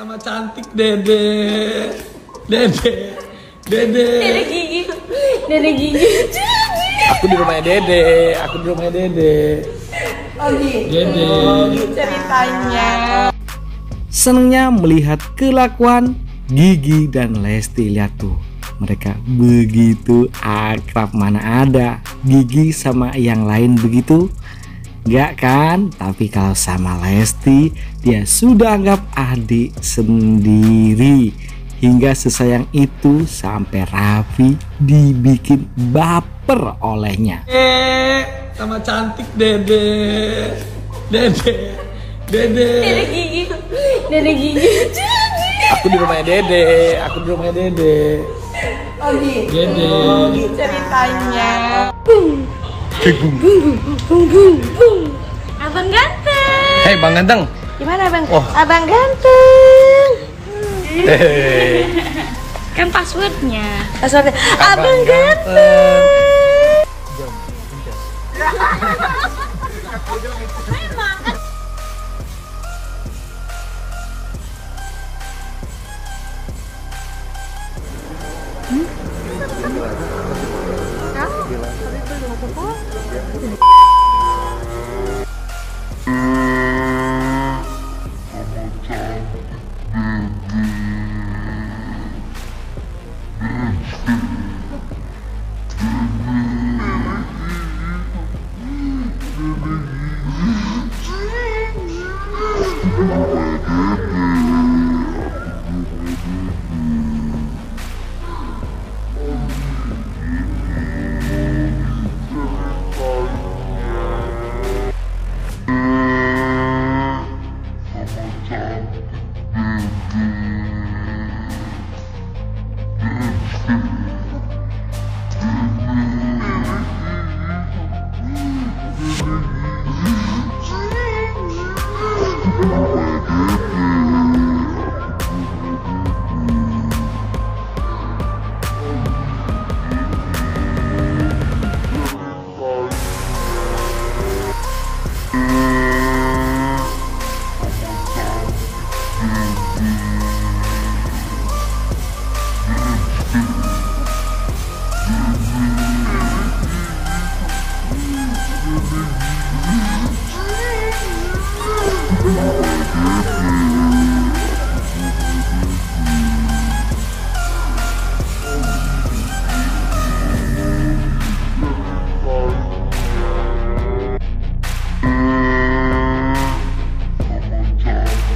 sama cantik dede. Dede. Dede. Dede gigi. Dede gigi. aku di rumahnya dede. Aku di rumahnya dede. Oh gitu. dede. Ceritanya. Senangnya melihat kelakuan Gigi dan Lesti. Lihat tuh mereka begitu akrab. Mana ada Gigi sama yang lain begitu Gak kan tapi kalau sama Lesti dia sudah anggap adik sendiri hingga sesayang itu sampai Raffi dibikin baper olehnya Eh, sama cantik dede dede dede Dede gigi. Dede gigi. aku di rumahnya dede aku di rumahnya dede Oh gitu. dede Ceritanya. Bung. Bung bung bung. Abang ganteng. Hei bang ganteng Gimana bang? Oh. Abang ganteng. Hei Kan passwordnya. Passwordnya. Abang ganteng. Oh,